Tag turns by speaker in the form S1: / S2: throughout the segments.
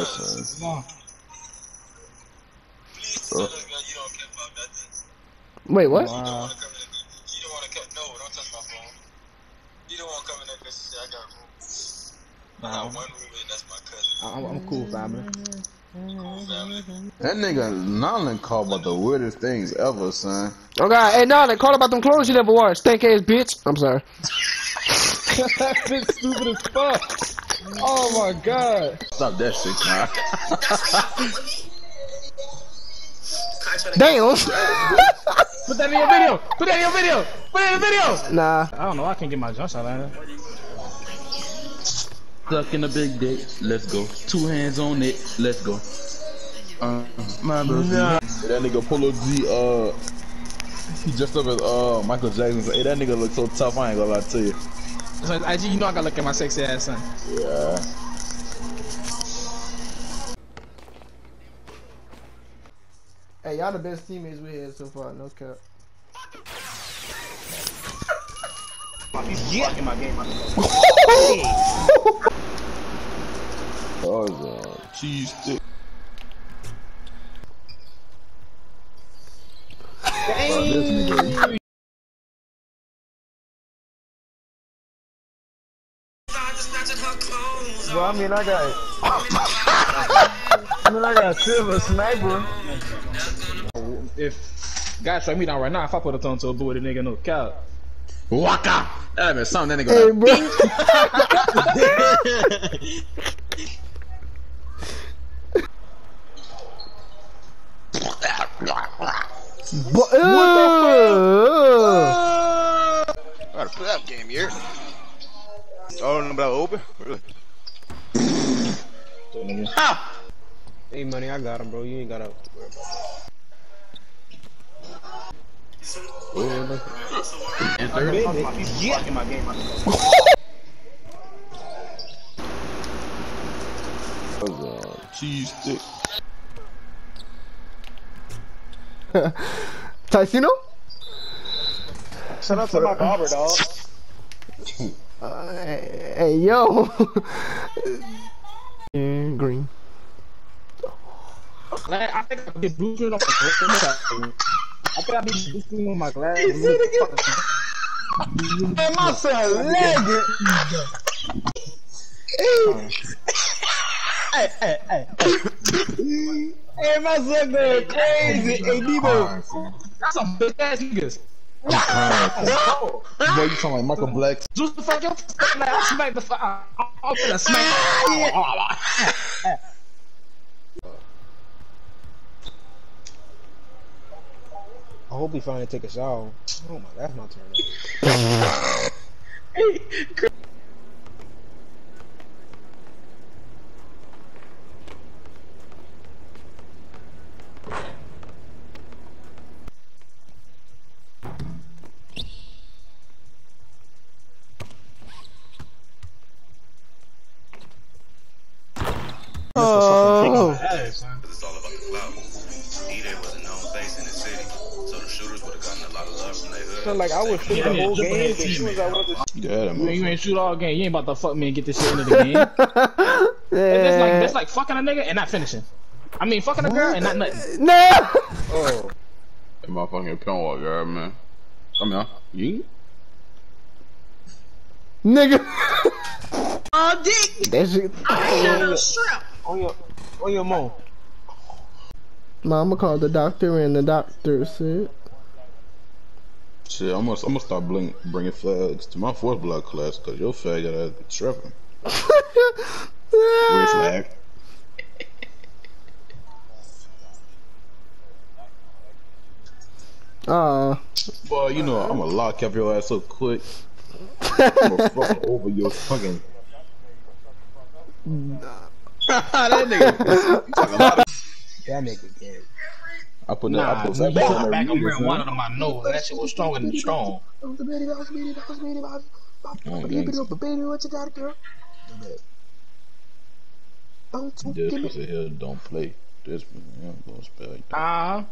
S1: Listen.
S2: Come on.
S3: Please tell this girl you don't care about nothing.
S4: Wait, what?
S3: You
S2: Wow.
S3: want to come in there. You don't want to come. No, don't touch my phone. You don't want to come in there because you say I got room. I got one roommate. That's my cousin.
S2: I'm, I'm cool, family.
S3: Cool family.
S1: That nigga Nolan called about the weirdest things ever, son.
S4: Oh god, hey, no, they call about them clothes you never wore. Stink ass bitch. I'm sorry.
S2: that bitch stupid as fuck. Oh my god.
S1: Stop that shit, man.
S4: Damn.
S2: Put that in your video. Put that in your video. Put it in the video.
S4: nah.
S2: I don't know. I can't get my jump shot out of it.
S5: Stuck in a big dick, let's go. Two hands on it, let's go. Uh, my nah.
S1: That nigga Polo G, uh, he dressed up as uh Michael Jackson. Hey, that nigga look so tough. I ain't gonna lie to you.
S2: So, IG, you know I gotta look at my sexy ass son.
S1: Yeah.
S4: Hey, y'all the best teammates we had so far. No cap. yeah. my game.
S1: Oh, God. Cheese stick. This
S4: mean, I got. I mean, I got silver sniper.
S2: If God strike me down right now, if I put a tongue to a boy, the nigga no cap.
S1: Waka. That been something. That
S4: Hey,
S1: nigga.
S4: bro. What the
S6: I gotta play that game here. Oh, no, about open? Really?
S7: Hey, money, I got him, bro. You ain't gotta worry about
S5: And 30?
S1: Oh, God. Cheese stick.
S4: Ticino?
S7: Shout out to my barber, dog.
S4: Uh, hey, hey, yo. And green.
S2: Like, I think I could get blue screen on my glass. I think I need blue screen on my glass.
S4: Hey, my son, leg
S7: Hey, hey, hey. hey, my son going crazy. Hey, Debo.
S2: That's some big ass niggas.
S1: Boy, you sound like Michael Black.
S2: Just the fuck your like, I smack the fuck. I'm gonna smack.
S7: I hope he finally take a shower. Oh my, that's my turn.
S4: Oh.
S3: It's all about the clout. E-Day was a known face in the city, so the shooters would have gotten a lot of love from their hood.
S7: So, like, I was shooting the whole game, but as as I went to
S1: Yeah,
S2: You ain't, you ain't shoot all game. You ain't about to fuck me and get this shit into the game. That's like that's like fucking a nigga and not finishing. I mean, fucking a girl and not nothing.
S4: No.
S7: Oh,
S1: That motherfucking pen walk, girl, man. Come here. You?
S4: Nigga.
S7: oh, dick.
S4: That shit.
S7: On your, on your mom.
S4: Mama called the doctor and the doctor said.
S1: Shit, I'm gonna, I'm gonna start bring, bringing flags to my fourth block class because your fag got a tripping. Weird flag.
S4: Aw.
S1: Boy, you know, I'm gonna lock up your ass so quick. I'm gonna fuck over your fucking. that nigga. You talking a lot of-
S7: That nigga gay.
S1: I put that.
S2: Nah,
S1: I put
S2: you
S1: that
S2: got
S1: back
S2: back
S1: on
S2: on
S1: the
S2: marijuana to my nose. That shit was stronger than strong.
S1: Oh,
S7: Baby, what you got, girl? Don't you
S1: This
S7: give me
S1: pussy here don't play. This yeah, I'm gonna spell you.
S2: Ah. Uh,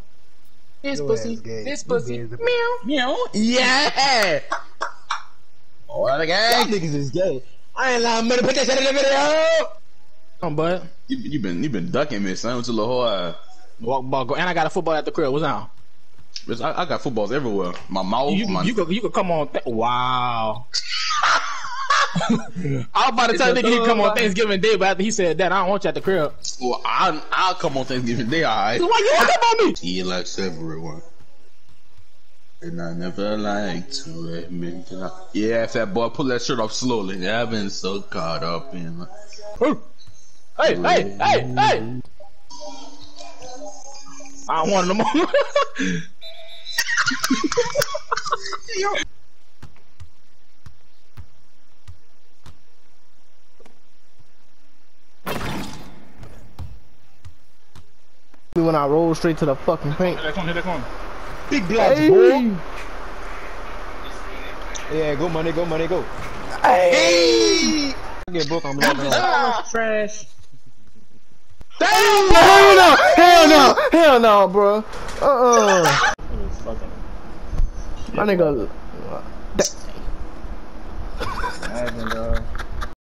S2: this
S7: Your
S2: pussy. This pussy.
S7: gay as a-
S2: Meow.
S5: Meow. Yeah.
S1: Oh, that
S7: Y'all
S1: gang.
S7: niggas is gay. I ain't lying, money. Put that shit in the video.
S2: On, bud.
S1: You, you been you been ducking me, son. Little whole eye.
S2: Walk ball go. And I got a football at the crib. What's on?
S1: I, I got footballs everywhere. My mouth,
S2: You,
S1: my
S2: you could you could come on. Th- wow. I was about to tell nigga he come on Thanksgiving Day, but after he said that, I don't want you at the crib.
S1: well, I I'll come on Thanksgiving Day, alright.
S2: Why you on me?
S1: He likes everyone. And I never like to admit that. Yeah, fat boy, pull that shirt off slowly. I've been so caught up in. My...
S2: Hey, hey, hey, hey! I don't want no more.
S4: When I roll straight to the fucking paint.
S2: Hit that corner, hit that corner.
S7: Big blocks,
S4: Hey.
S7: boy. Yeah, go money, go money, go.
S4: Hey.
S7: I get both. I'm laughing. Ah!
S2: Oh, trash.
S4: Hell no! Hell no! Hell no, bro. Uh uh My nigga.
S7: Imagine, dog.